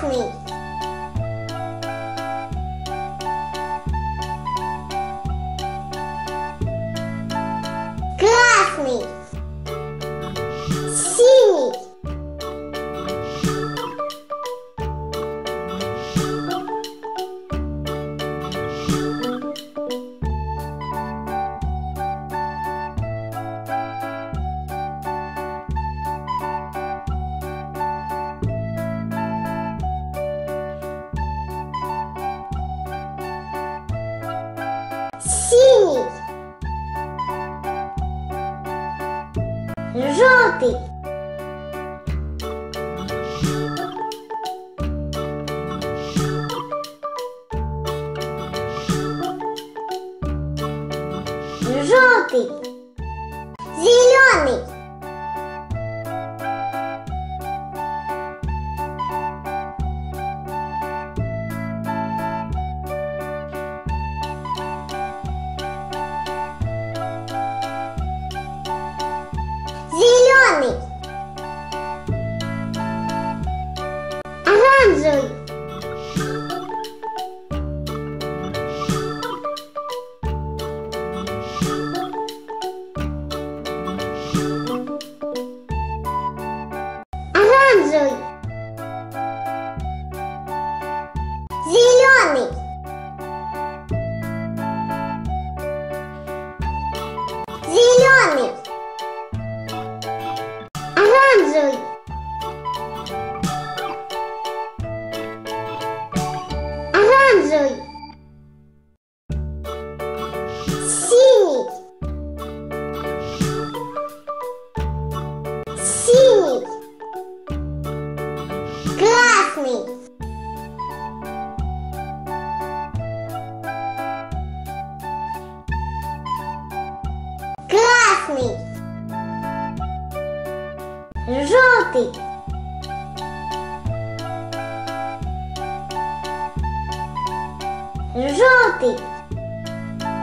Красный. Красный. Желтый. Желтый. Amazon. Оранжевый. Синий. Синий. Красный. Красный. Желтый. Желтый.